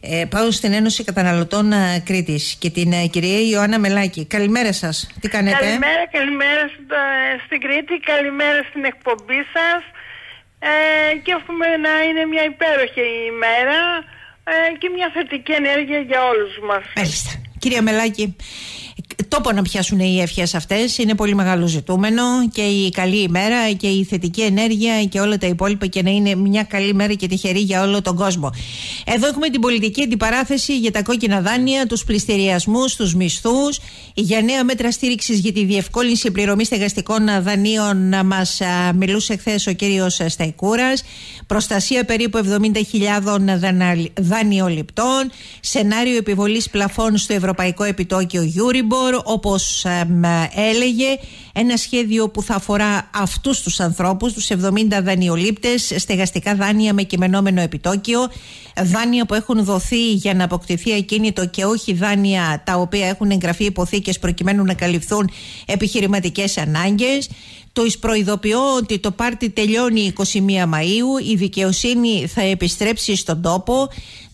Ε, πάω στην Ένωση Καταναλωτών ε, Κρήτης και την ε, κυρία Ιωάννα Μελάκη. Καλημέρα σας. Τι κάνετε; Καλημέρα, καλημέρα στην Κρήτη, καλημέρα στην εκπομπή σας. Ε, και εύχομαι να είναι μια υπέροχη ημέρα ε, και μια θετική ενέργεια για όλους μας. Μάλιστα. Κυρία Μελάκη, τόπο να πιάσουν οι ευχές αυτές. Είναι πολύ μεγάλο ζητούμενο και η καλή ημέρα και η θετική ενέργεια και όλα τα υπόλοιπα και να είναι μια καλή μέρα και τυχερή για όλο τον κόσμο. Εδώ έχουμε την πολιτική αντιπαράθεση για τα κόκκινα δάνεια, τους πληστηριασμούς, τους μισθούς, για νέα μέτρα στήριξης για τη διευκόλυνση πληρωμής στεγαστικών δανείων. Να μας μιλούσε χθες ο κύριος Σταϊκούρας. Προστασία περίπου 70.000 δανειοληπτών. Σενάριο επιβολής πλαφών στο Ευρωπαϊκό Επιτόκιο Euribor όπως έλεγε ένα σχέδιο που θα αφορά αυτούς τους ανθρώπους, τους 70 δανειολήπτες, στεγαστικά δάνεια με κειμενόμενο επιτόκιο, δάνεια που έχουν δοθεί για να αποκτηθεί ακίνητο και όχι δάνεια τα οποία έχουν εγγραφεί υποθήκες προκειμένου να καλυφθούν επιχειρηματικές ανάγκες. Το εισπροειδοποιώ ότι το πάρτι τελειώνει 21 Μαΐου, η δικαιοσύνη θα επιστρέψει στον τόπο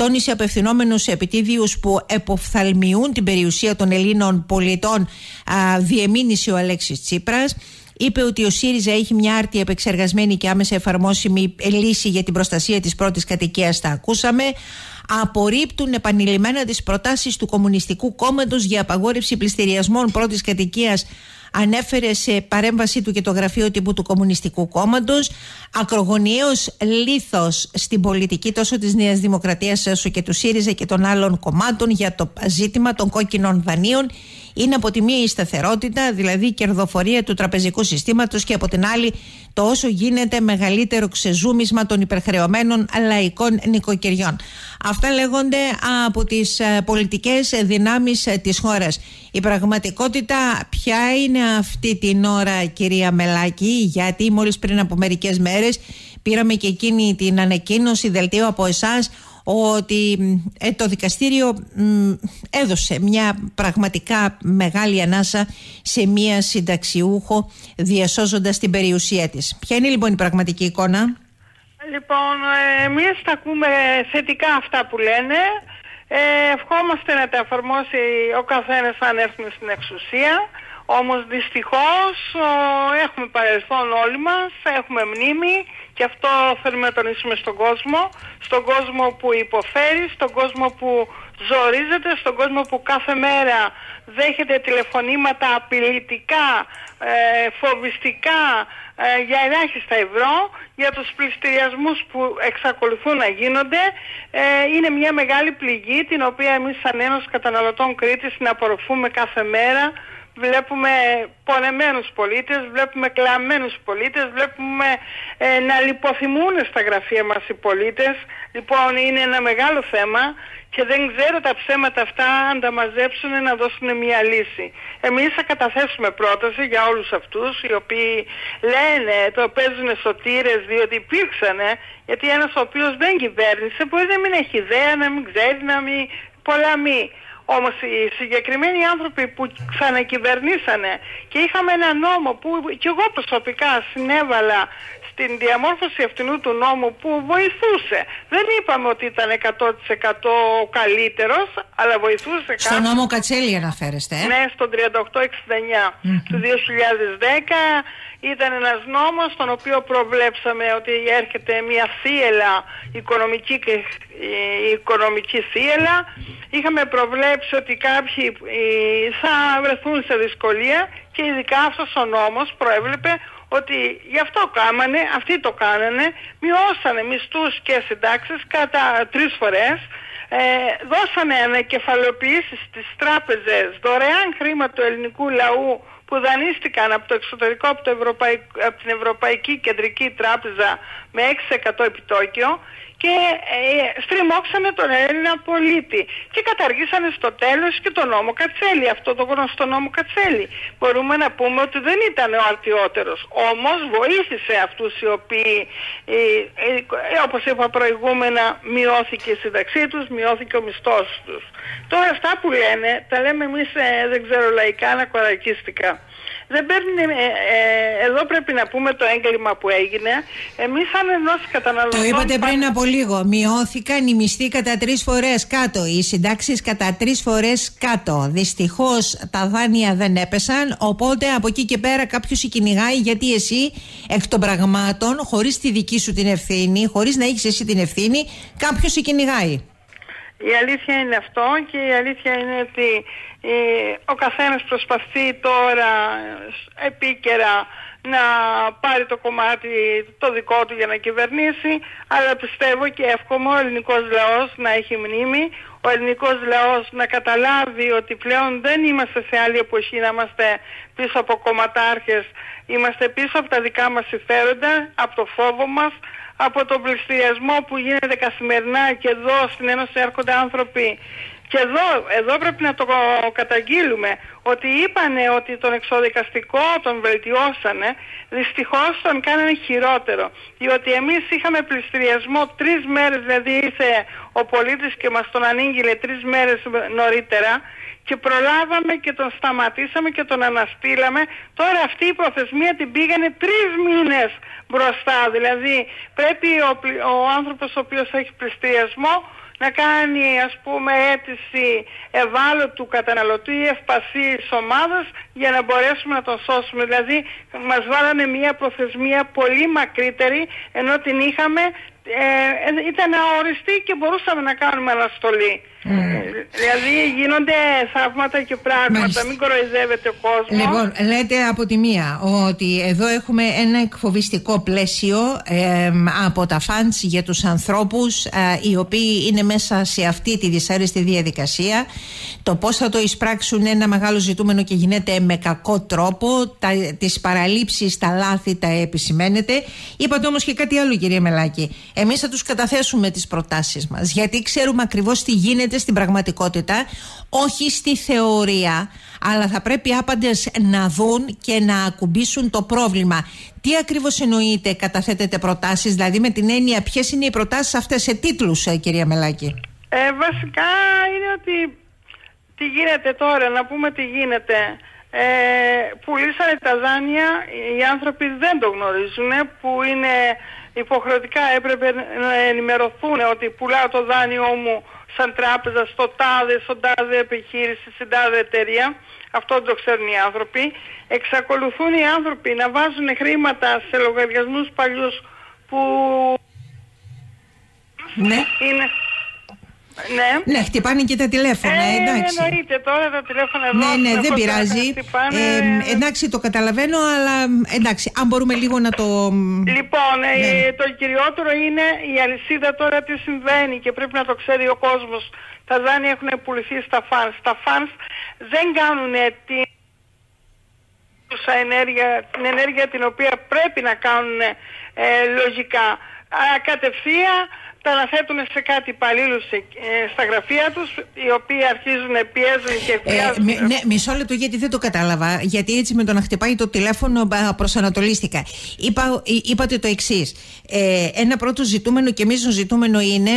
τόνισε απευθυνόμενου επιτίδιους που εποφθαλμιούν την περιουσία των Ελλήνων πολιτών, διεμήνυσε ο Αλέξης Τσίπρας. Είπε ότι ο ΣΥΡΙΖΑ έχει μια άρτια επεξεργασμένη και άμεσα εφαρμόσιμη λύση για την προστασία της πρώτης κατοικίας, τα ακούσαμε. Απορρίπτουν επανειλημμένα τις προτάσεις του Κομμουνιστικού Κόμματος για απαγόρευση πληστηριασμών πρώτης κατοικίας ανέφερε σε παρέμβασή του και το γραφείο τύπου του Κομμουνιστικού Κόμματος. Ακρογωνιαίο λήθο στην πολιτική τόσο της Νέας Δημοκρατίας όσο και του ΣΥΡΙΖΑ και των άλλων κομμάτων για το ζήτημα των κόκκινων δανείων είναι από τη μία η σταθερότητα, δηλαδή η κερδοφορία του τραπεζικού συστήματος, και από την άλλη το όσο γίνεται μεγαλύτερο ξεζούμισμα των υπερχρεωμένων λαϊκών νοικοκυριών. Αυτά λέγονται από τις ε, πολιτικές δυνάμεις ε, της χώρας. Η πραγματικότητα ποια είναι αυτή την ώρα, κυρία Μελάκη, γιατί μόλις πριν από μερικές μέρες πήραμε και εκείνη την ανακοίνωση, δελτίο από εσάς ότι ε, το δικαστήριο έδωσε μια πραγματικά μεγάλη ανάσα σε μια συνταξιούχο διασώζοντας την περιουσία της. Ποια είναι λοιπόν η πραγματική εικόνα; Λοιπόν, ε, εμείς θα ακούμε θετικά αυτά που λένε. Ε, ευχόμαστε να τα εφαρμόσει ο καθένας αν έρθουμε στην εξουσία. Όμως δυστυχώς έχουμε παρελθόν όλοι μας, έχουμε μνήμη και αυτό θέλουμε να τονίσουμε στον κόσμο, στον κόσμο που υποφέρει, στον κόσμο που ζορίζεται, στον κόσμο που κάθε μέρα δέχεται τηλεφωνήματα απειλητικά, ε, φοβιστικά ε, για ελάχιστα ευρώ, για τους πληστηριασμούς που εξακολουθούν να γίνονται. Ε, είναι μια μεγάλη πληγή την οποία εμείς σαν Ένωση Καταναλωτών Κρήτης να απορροφούμε κάθε μέρα βλέπουμε πονεμένους πολίτες, βλέπουμε κλαμμένους πολίτες, βλέπουμε ε, να λιποθυμούν στα γραφεία μας οι πολίτες. Λοιπόν, είναι ένα μεγάλο θέμα και δεν ξέρω τα ψέματα αυτά αν τα μαζέψουν να δώσουν μια λύση. Εμείς θα καταθέσουμε πρόταση για όλους αυτούς οι οποίοι λένε το παίζουν σωτήρες διότι υπήρξανε γιατί ένας ο οποίος δεν κυβέρνησε μπορεί να μην έχει ιδέα, να μην ξέρει, να μην πολλά μη. Όμως οι συγκεκριμένοι άνθρωποι που ξανακυβερνήσανε και είχαμε ένα νόμο που και εγώ προσωπικά συνέβαλα στην διαμόρφωση αυτού του νόμου που βοηθούσε. Δεν είπαμε ότι ήταν 100% καλύτερος, αλλά βοηθούσε Στο νόμο Κατσέλη αναφέρεστε. Ε; Ναι, στο 3869 του 2010 ήταν ένας νόμος στον οποίο προβλέψαμε ότι έρχεται μια θύελα οικονομική και η οικονομική θύελα. Είχαμε προβλέψει ότι κάποιοι ε, θα βρεθούν σε δυσκολία και ειδικά αυτός ο νόμος προέβλεπε ότι γι' αυτό κάμανε, αυτοί το κάνανε, μειώσανε μισθούς και συντάξεις κατά τρεις φορές, ε, δώσανε ανακεφαλοποιήσεις στις τράπεζες, δωρεάν χρήμα του ελληνικού λαού που δανείστηκαν από το εξωτερικό, από, το από την Ευρωπαϊκή Κεντρική Τράπεζα με 6% επιτόκιο και ε, στριμώξανε τον Έλληνα πολίτη και καταργήσανε στο τέλος και τον νόμο Κατσέλη, αυτό το γνωστό νόμο Κατσέλη. Μπορούμε να πούμε ότι δεν ήταν ο αρτιότερος, όμως βοήθησε αυτούς οι οποίοι, ε, ε, όπως είπα προηγούμενα, μειώθηκε η σύνταξή τους, μειώθηκε ο μισθός τους. Τώρα αυτά που λένε, τα λέμε εμείς ε, δεν ξέρω λαϊκά, ανακορακίστικα. Δεν παίρνει, ε, ε, εδώ πρέπει να πούμε το έγκλημα που έγινε. Εμείς σαν ενός καταναλωτών... Το είπατε πριν από λίγο. Μειώθηκαν οι μισθοί κατά τρεις φορές κάτω, οι συντάξεις κατά τρεις φορές κάτω. Δυστυχώς τα δάνεια δεν έπεσαν, οπότε από εκεί και πέρα κάποιος σε κυνηγάει γιατί εσύ εκ των πραγμάτων, χωρίς τη δική σου την ευθύνη, χωρίς να έχεις εσύ την ευθύνη, κάποιος σε κυνηγάει. Η αλήθεια είναι αυτό και η αλήθεια είναι ότι ε, ο καθένας προσπαθεί τώρα επίκαιρα να πάρει το κομμάτι το δικό του για να κυβερνήσει αλλά πιστεύω και εύχομαι ο ελληνικός λαός να έχει μνήμη ο ελληνικός λαός να καταλάβει ότι πλέον δεν είμαστε σε άλλη εποχή να είμαστε πίσω από κομματάρχες. Είμαστε πίσω από τα δικά μας συμφέροντα από το φόβο μας από τον πληστηριασμό που γίνεται καθημερινά και εδώ στην Ένωση έρχονται άνθρωποι και εδώ, εδώ πρέπει να το καταγγείλουμε ότι είπανε ότι τον εξοδικαστικό τον βελτιώσανε, δυστυχώς τον κάνανε χειρότερο. Διότι εμείς είχαμε πληστηριασμό τρεις μέρες, δηλαδή ήρθε ο πολίτης και μας τον ανήγγειλε τρεις μέρες νωρίτερα και προλάβαμε και τον σταματήσαμε και τον αναστήλαμε. Τώρα αυτή η προθεσμία την πήγανε τρεις μήνες μπροστά. Δηλαδή πρέπει ο, ο άνθρωπος ο οποίος έχει πληστηριασμό να κάνει ας πούμε αίτηση ευάλωτου καταναλωτή ή ευπασής ομάδας για να μπορέσουμε να τον σώσουμε. Δηλαδή μας βάλανε μια προθεσμία πολύ μακρύτερη ενώ την είχαμε ε, ήταν αόριστη και μπορούσαμε να κάνουμε αναστολή. Mm. Δηλαδή γίνονται θαύματα και πράγματα, μην κοροϊδεύεται ο κόσμος. Λοιπόν, λέτε από τη μία ότι εδώ έχουμε ένα εκφοβιστικό πλαίσιο ε, από τα φαντς για τους ανθρώπους ε, οι οποίοι είναι μέσα σε αυτή τη δυσάρεστη διαδικασία. Το πώς θα το εισπράξουν ένα μεγάλο ζητούμενο και γίνεται με κακό τρόπο, τα, τις παραλήψεις, τα λάθη τα επισημαίνεται. Είπατε όμως και κάτι άλλο κυρία Μελάκη. Εμείς θα τους καταθέσουμε τις προτάσεις μας γιατί ξέρουμε ακριβώς τι γίνεται στην πραγματικότητα, όχι στη θεωρία, αλλά θα πρέπει άπαντες να δουν και να ακουμπήσουν το πρόβλημα. Τι ακριβώς εννοείται καταθέτετε προτάσεις, δηλαδή με την έννοια ποιες είναι οι προτάσεις αυτές σε τίτλους, ε, κυρία Μελάκη; Ε, βασικά είναι ότι τι γίνεται τώρα, να πούμε τι γίνεται. Ε, πουλήσανε τα δάνεια, οι άνθρωποι δεν το γνωρίζουν, που είναι υποχρεωτικά έπρεπε να ενημερωθούν ότι πουλάω το δάνειό μου σαν τράπεζα στο τάδε, στον τάδε επιχείρηση, στην τάδε εταιρεία. Αυτό δεν το ξέρουν οι άνθρωποι. Εξακολουθούν οι άνθρωποι να βάζουν χρήματα σε λογαριασμούς παλιούς που ναι. είναι ναι. ναι, χτυπάνε και τα τηλέφωνα. Ε, εντάξει. εννοείται τώρα τα τηλέφωνα εδώ. Ναι, ναι, δεν πειράζει. Ε, εντάξει, το καταλαβαίνω, αλλά εντάξει, αν μπορούμε λίγο να το. Λοιπόν, ε, ναι. το κυριότερο είναι η αλυσίδα τώρα τι συμβαίνει και πρέπει να το ξέρει ο κόσμος. Τα δάνεια έχουν πουληθεί στα funds. Τα funds δεν κάνουν την ενέργεια, την ενέργεια την οποία πρέπει να κάνουν ε, λογικά. Α, κατευθείαν τα αναθέτουν σε κάτι υπαλλήλους ε, στα γραφεία τους, οι οποίοι αρχίζουν να πιέζουν και πιέζουν. Ε, ναι, μισό λεπτό γιατί δεν το κατάλαβα. Γιατί έτσι με το να χτυπάει το τηλέφωνο προσανατολίστηκα. Είπα, είπατε το εξής. Ε, ένα πρώτο ζητούμενο και μείζον ζητούμενο είναι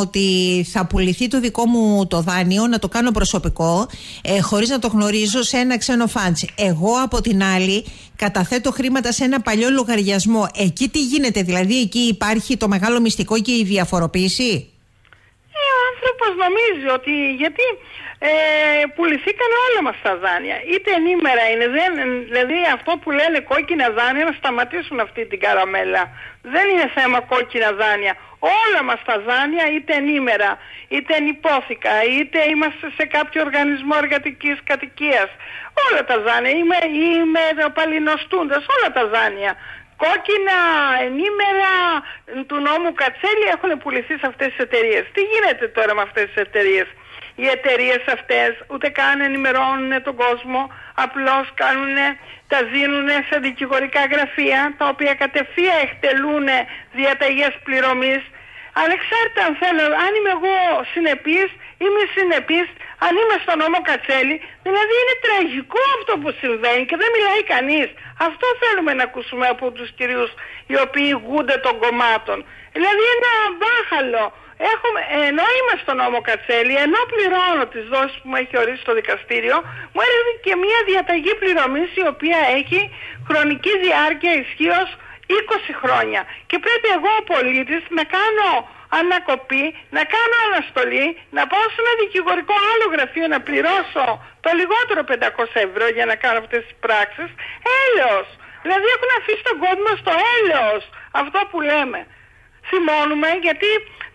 ότι θα πουληθεί το δικό μου το δάνειο, να το κάνω προσωπικό, ε, χωρίς να το γνωρίζω σε ένα ξένο φάντσι. Εγώ από την άλλη καταθέτω χρήματα σε ένα παλιό λογαριασμό. Εκεί τι γίνεται, δηλαδή εκεί υπάρχει το μεγάλο μυστικό και η διαφοροποίηση; Ε, ο άνθρωπος νομίζει ότι γιατί ε, πουληθήκαν όλα μας τα δάνεια. Είτε ενήμερα είναι, δεν, δηλαδή αυτό που λένε κόκκινα δάνεια να σταματήσουν αυτή την καραμέλα. Δεν είναι θέμα κόκκινα δάνεια. Όλα μας τα δάνεια είτε ενήμερα, είτε ενυπόθηκα, είτε είμαστε σε κάποιο οργανισμό εργατικής κατοικίας. Όλα τα δάνεια, είμαι, είμαι παλινοστούντας, όλα τα δάνεια. Κόκκινα, ενήμερα του νόμου Κατσέλη έχουν πουληθεί σε αυτές τις εταιρείες. Τι γίνεται τώρα με αυτές τις εταιρείες; Οι εταιρείες αυτές ούτε καν ενημερώνουν τον κόσμο, απλώς κάνουν, τα δίνουν σε δικηγορικά γραφεία, τα οποία κατευθείαν εκτελούν διαταγές πληρωμής. Ανεξάρτητα αν θέλω, αν είμαι εγώ συνεπής, είμαι συνεπής, αν είμαι στον νόμο Κατσέλη, δηλαδή είναι τραγικό αυτό που συμβαίνει και δεν μιλάει κανείς. Αυτό θέλουμε να ακούσουμε από τους κυρίους οι οποίοι γούνται των κομμάτων. Δηλαδή ένα μπάχαλο έχουμε, ενώ είμαι στον νόμο Κατσέλη, ενώ πληρώνω τις δόσεις που μου έχει ορίσει το δικαστήριο, μου έρχεται και μια διαταγή πληρωμής η οποία έχει χρονική διάρκεια ισχύως 20 χρόνια. Και πρέπει εγώ ο πολίτης να κάνω ανακοπή, να κάνω αναστολή, να πάω σε ένα δικηγορικό άλλο γραφείο να πληρώσω το λιγότερο 500 ευρώ για να κάνω αυτές τις πράξεις. Έλεος! Δηλαδή έχουν αφήσει τον κόσμο στο έλεος αυτό που λέμε. Θυμώνουμε γιατί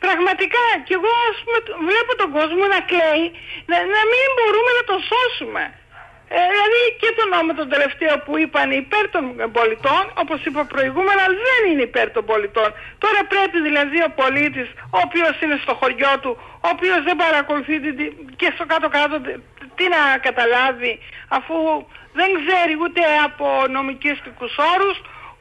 πραγματικά και εγώ ας πούμε, βλέπω τον κόσμο να κλαίει να, να μην μπορούμε να τον σώσουμε. Ε, δηλαδή και το νόμο τον τελευταίο που είπαν υπέρ των πολιτών, όπως είπα προηγούμενα, δεν είναι υπέρ των πολιτών. Τώρα πρέπει δηλαδή ο πολίτης, ο οποίος είναι στο χωριό του, ο οποίος δεν παρακολουθεί και στο κάτω-κάτω τι να καταλάβει, αφού δεν ξέρει ούτε από νομικιστικούς όρους,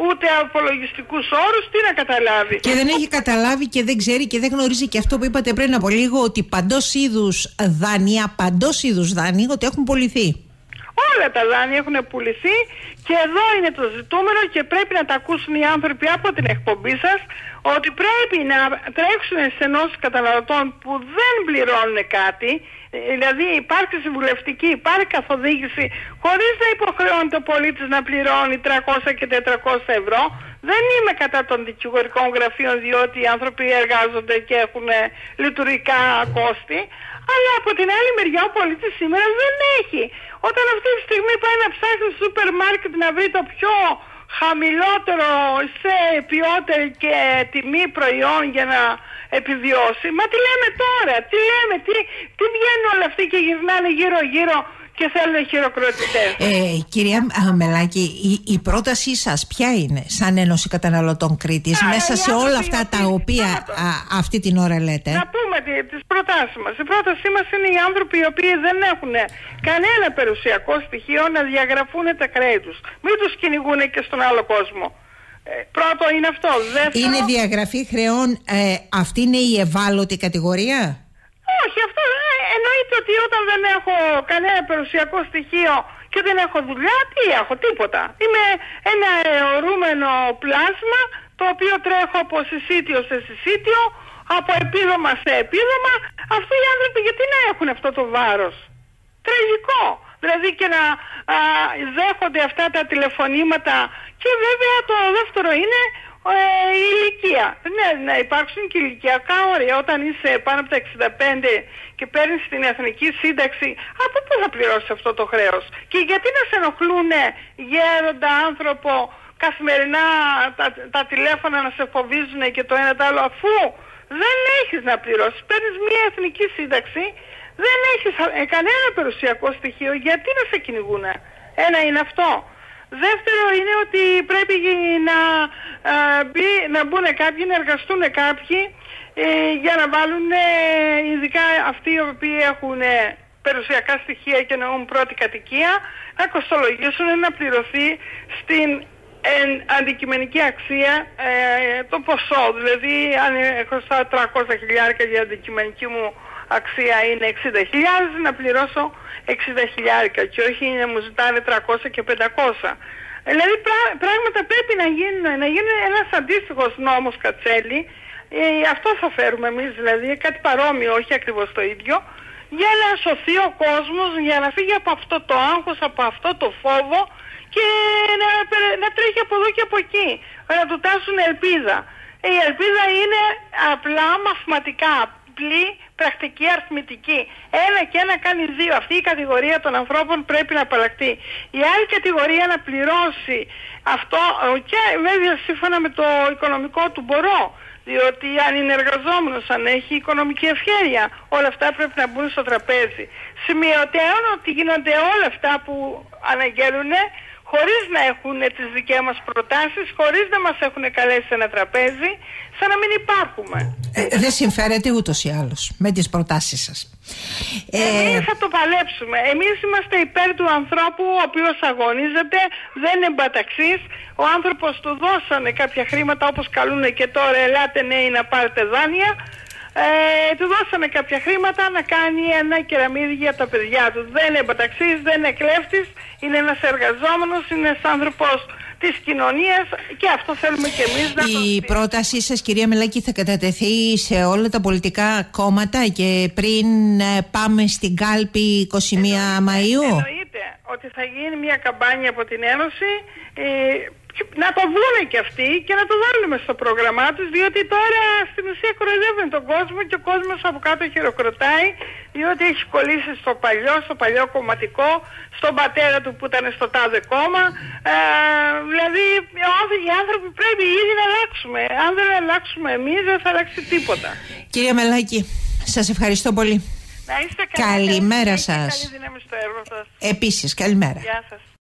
ούτε από λογιστικούς όρους, τι να καταλάβει. Και δεν έχει καταλάβει και δεν ξέρει και δεν γνωρίζει και αυτό που είπατε πριν από λίγο, ότι παντός είδους δάνεια, παντός είδους δάνεια, ότι έχουν πουληθεί. Όλα τα δάνεια έχουν πουληθεί και εδώ είναι το ζητούμενο και πρέπει να τα ακούσουν οι άνθρωποι από την εκπομπή σας ότι πρέπει να τρέξουν σε ενώσει καταναλωτών που δεν πληρώνουν κάτι Δηλαδή υπάρχει συμβουλευτική, υπάρχει καθοδήγηση χωρίς να υποχρεώνει το πολίτης να πληρώνει 300 και 400 ευρώ. Δεν είμαι κατά των δικηγορικών γραφείων διότι οι άνθρωποι εργάζονται και έχουν λειτουργικά κόστη. Αλλά από την άλλη μεριά ο πολίτης σήμερα δεν έχει. Όταν αυτή τη στιγμή πάει να ψάχνει στο σούπερ μάρκετ να βρει το πιο χαμηλότερο σε ποιότητα και τιμή προϊόν για να επιβιώσει. Μα τι λέμε τώρα, τι λέμε, τι, τι βγαίνουν όλα αυτοί και γυρνάνε γύρω-γύρω και θέλουν χειροκροτητέ. Ε, κυρία Μελάκη, η, η πρότασή σας ποια είναι, σαν Ένωση Καταναλωτών Κρήτης, μέσα σε όλα αυτά τα οποία αυτή την ώρα λέτε; Να πούμε τις προτάσεις μας. Η πρότασή μας είναι οι άνθρωποι οι οποίοι δεν έχουν κανένα περιουσιακό στοιχείο να διαγραφούν τα χρέη του. Μην τους κυνηγούν και στον άλλο κόσμο. Ε, πρώτο είναι αυτό. Δεύτερο... Είναι διαγραφή χρεών, ε, αυτή είναι η ευάλωτη κατηγορία; Όχι, αυτό ε, εννοείται ότι όταν δεν έχω κανένα περιουσιακό στοιχείο και δεν έχω δουλειά, τι έχω, τίποτα. Είμαι ένα αιωρούμενο πλάσμα το οποίο τρέχω από συσίτιο σε συσίτιο, από επίδομα σε επίδομα. Αυτοί οι άνθρωποι γιατί να έχουν αυτό το βάρος; Τραγικό. Δηλαδή και να α, δέχονται αυτά τα τηλεφωνήματα και βέβαια το δεύτερο είναι ε, η ηλικία. Ναι, να υπάρξουν και ηλικιακά όρια. Όταν είσαι πάνω από τα 65 και παίρνεις την εθνική σύνταξη, από πού θα πληρώσεις αυτό το χρέος; Και γιατί να σε ενοχλούν γέροντα άνθρωπο καθημερινά τα, τα τηλέφωνα να σε φοβίζουν και το ένα το άλλο, αφού δεν έχεις να πληρώσεις. Παίρνεις μια εθνική σύνταξη, δεν έχεις ε, κανένα περιουσιακό στοιχείο, γιατί να σε κυνηγούν. Ένα είναι αυτό. Δεύτερο είναι ότι πρέπει να, ε, μπει, να μπουν κάποιοι, να εργαστούν κάποιοι ε, για να βάλουν ειδικά αυτοί οι οποίοι έχουν περιουσιακά στοιχεία και εννοούν πρώτη κατοικία να κοστολογήσουν να πληρωθεί στην αντικειμενική αξία ε, το ποσό. Δηλαδή αν χρωστάω 300 χιλιάρικα για αντικειμενική μου αξία είναι 60.000 να πληρώσω 60 χιλιάρικα και όχι να μου ζητάνε 300 και 500. Δηλαδή πράγματα πρέπει να γίνουν, να γίνει ένας αντίστοιχος νόμος Κατσέλη, ε, αυτό θα φέρουμε εμείς δηλαδή, κάτι παρόμοιο, όχι ακριβώς το ίδιο, για να σωθεί ο κόσμος, για να φύγει από αυτό το άγχος, από αυτό το φόβο και να, να τρέχει από εδώ και από εκεί, να του τάσουν ελπίδα. Η ελπίδα είναι απλά μαθηματικά, απλή, πρακτική, αριθμητική. Ένα και ένα κάνει δύο. Αυτή η κατηγορία των ανθρώπων πρέπει να απαλλακτεί. Η άλλη κατηγορία να πληρώσει αυτό και βέβαια σύμφωνα με το οικονομικό του μπορώ. Διότι αν είναι εργαζόμενος, αν έχει οικονομική ευχέρεια, όλα αυτά πρέπει να μπουν στο τραπέζι. Σημειωτέων ότι γίνονται όλα αυτά που αναγγέλουν χωρίς να έχουν τις δικές μας προτάσεις, χωρίς να μας έχουν καλέσει σε ένα τραπέζι, σαν να μην υπάρχουμε. Ε, δεν συμφέρεται ούτως ή άλλως με τις προτάσεις σας. Ε... Εμείς θα το παλέψουμε. Εμείς είμαστε υπέρ του ανθρώπου ο οποίος αγωνίζεται, δεν είναι μπαταξής. Ο άνθρωπος του δώσανε κάποια χρήματα όπως καλούν και τώρα ελάτε νέοι να πάρετε δάνεια. Ε, του δώσαμε κάποια χρήματα να κάνει ένα κεραμίδι για τα παιδιά του. Δεν είναι μπαταξής, δεν είναι κλέφτης, είναι ένας εργαζόμενος, είναι ένας άνθρωπος της κοινωνίας και αυτό θέλουμε και εμείς να Η πρότασή σας κυρία Μελάκη θα κατατεθεί σε όλα τα πολιτικά κόμματα και πριν ε, πάμε στην κάλπη 21 Μαΐου; Εννοείται ότι θα γίνει μια καμπάνια από την Ένωση ε, να το δούνε και αυτοί και να το βάλουμε στο πρόγραμμά τους διότι τώρα στην ουσία κοροϊδεύουν τον κόσμο και ο κόσμος από κάτω χειροκροτάει διότι έχει κολλήσει στο παλιό, στο παλιό κομματικό, στον πατέρα του που ήταν στο τάδε κόμμα. Ε, δηλαδή οι άνθρωποι πρέπει ήδη να αλλάξουμε. Αν δεν αλλάξουμε εμείς δεν θα αλλάξει τίποτα. Κυρία Μελάκη, σας ευχαριστώ πολύ. Να είστε καλή. Καλημέρα σας. Καλή δύναμη στο έργο σας. Επίσης, καλημέρα. Γεια σας.